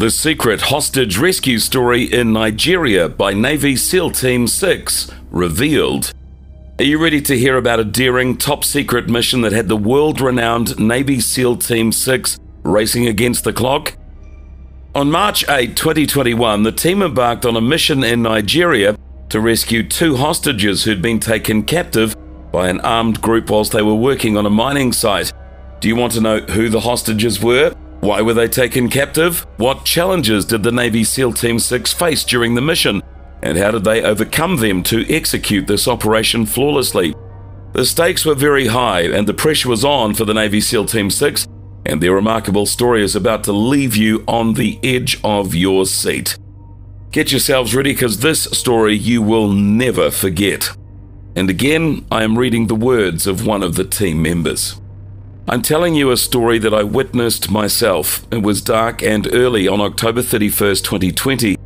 The secret hostage rescue story in Nigeria by Navy SEAL Team 6 revealed. Are you ready to hear about a daring, top secret mission that had the world renowned Navy SEAL Team 6 racing against the clock? On March 8, 2021, the team embarked on a mission in Nigeria to rescue two hostages who'd been taken captive by an armed group whilst they were working on a mining site. Do you want to know who the hostages were? Why were they taken captive? What challenges did the Navy SEAL Team 6 face during the mission? And how did they overcome them to execute this operation flawlessly? The stakes were very high and the pressure was on for the Navy SEAL Team 6, and their remarkable story is about to leave you on the edge of your seat. Get yourselves ready because this story you will never forget. And again, I am reading the words of one of the team members. I'm telling you a story that I witnessed myself. It was dark and early on October 31st, 2020,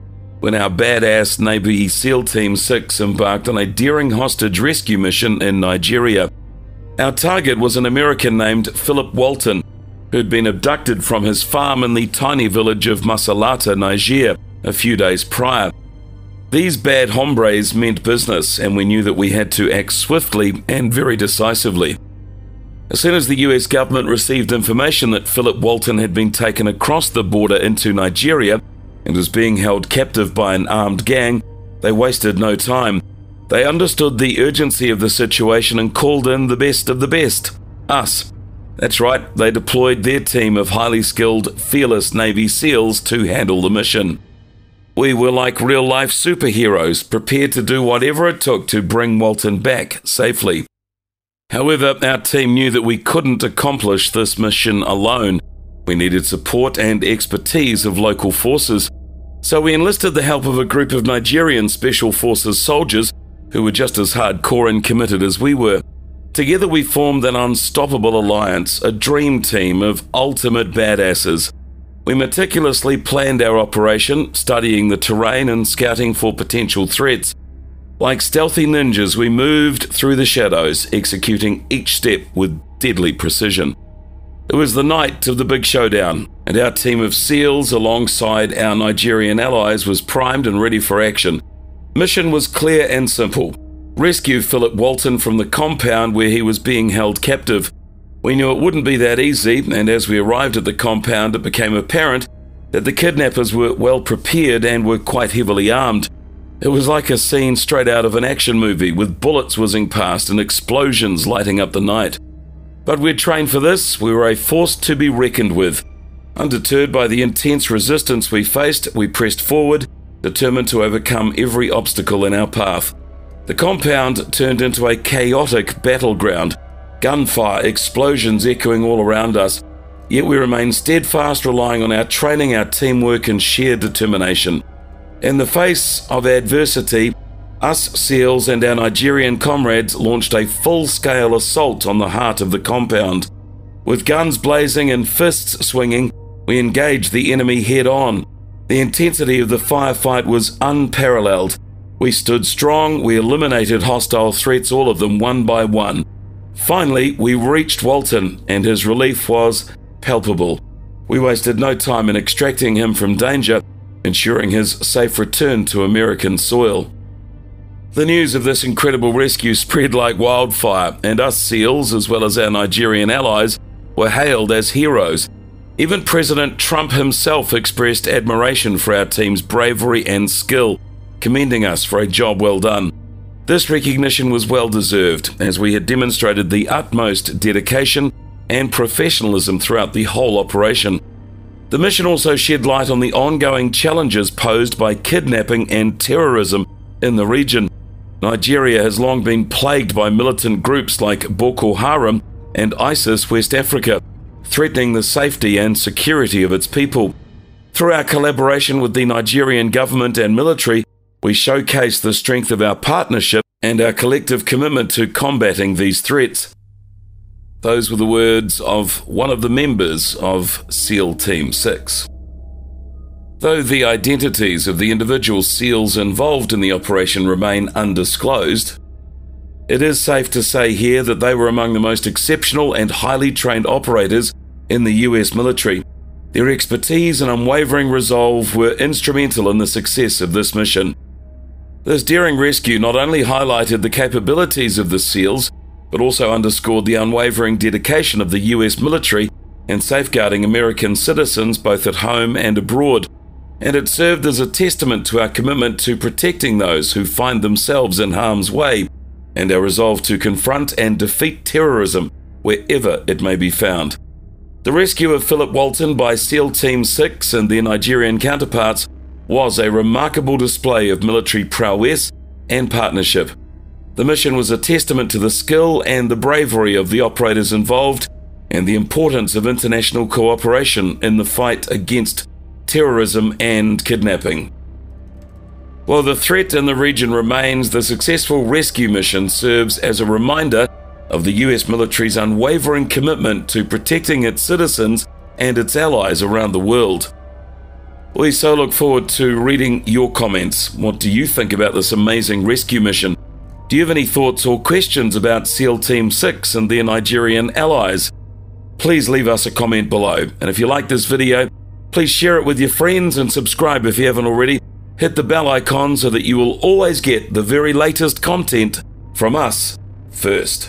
when our badass Navy SEAL Team 6 embarked on a daring hostage rescue mission in Nigeria. Our target was an American named Philip Walton, who'd been abducted from his farm in the tiny village of Masalata, Niger, a few days prior. These bad hombres meant business, and we knew that we had to act swiftly and very decisively. As soon as the US government received information that Philip Walton had been taken across the border into Nigeria and was being held captive by an armed gang, they wasted no time. They understood the urgency of the situation and called in the best of the best us. That's right, they deployed their team of highly skilled, fearless Navy SEALs to handle the mission. We were like real life superheroes, prepared to do whatever it took to bring Walton back safely. However, our team knew that we couldn't accomplish this mission alone. We needed support and expertise of local forces, so we enlisted the help of a group of Nigerian Special Forces soldiers who were just as hardcore and committed as we were. Together, we formed an unstoppable alliance, a dream team of ultimate badasses. We meticulously planned our operation, studying the terrain and scouting for potential threats. Like stealthy ninjas, we moved through the shadows, executing each step with deadly precision. It was the night of the big showdown, and our team of SEALs, alongside our Nigerian allies, was primed and ready for action. Mission was clear and simple rescue Philip Walton from the compound where he was being held captive. We knew it wouldn't be that easy, and as we arrived at the compound, it became apparent that the kidnappers were well prepared and were quite heavily armed. It was like a scene straight out of an action movie, with bullets whizzing past and explosions lighting up the night. But we'd trained for this, we were a force to be reckoned with. Undeterred by the intense resistance we faced, we pressed forward, determined to overcome every obstacle in our path. The compound turned into a chaotic battleground gunfire, explosions echoing all around us. Yet we remained steadfast, relying on our training, our teamwork, and sheer determination. In the face of adversity, us SEALs and our Nigerian comrades launched a full scale assault on the heart of the compound. With guns blazing and fists swinging, we engaged the enemy head on. The intensity of the firefight was unparalleled. We stood strong, we eliminated hostile threats, all of them one by one. Finally, we reached Walton, and his relief was palpable. We wasted no time in extracting him from danger, ensuring his safe return to American soil. The news of this incredible rescue spread like wildfire, and us SEALs, as well as our Nigerian allies, were hailed as heroes. Even President Trump himself expressed admiration for our team's bravery and skill, commending us for a job well done. This recognition was well deserved, as we had demonstrated the utmost dedication and professionalism throughout the whole operation. The mission also shed light on the ongoing challenges posed by kidnapping and terrorism in the region. Nigeria has long been plagued by militant groups like Boko Haram and ISIS West Africa, threatening the safety and security of its people. Through our collaboration with the Nigerian government and military, we showcase the strength of our partnership and our collective commitment to combating these threats. Those were the words of one of the members of SEAL Team 6. Though the identities of the individual SEALs involved in the operation remain undisclosed, it is safe to say here that they were among the most exceptional and highly trained operators in the US military. Their expertise and unwavering resolve were instrumental in the success of this mission. This daring rescue not only highlighted the capabilities of the SEALs, but also underscored the unwavering dedication of the US military in safeguarding American citizens both at home and abroad, and it served as a testament to our commitment to protecting those who find themselves in harm's way, and our resolve to confront and defeat terrorism wherever it may be found. The rescue of Philip Walton by SEAL Team 6 and their Nigerian counterparts was a remarkable display of military prowess and partnership. The mission was a testament to the skill and the bravery of the operators involved and the importance of international cooperation in the fight against terrorism and kidnapping. While the threat in the region remains, the successful rescue mission serves as a reminder of the US military's unwavering commitment to protecting its citizens and its allies around the world. We so look forward to reading your comments. What do you think about this amazing rescue mission? Do you have any thoughts or questions about SEAL Team 6 and their Nigerian allies? Please leave us a comment below. And if you like this video, please share it with your friends and subscribe if you haven't already. Hit the bell icon so that you will always get the very latest content from us first.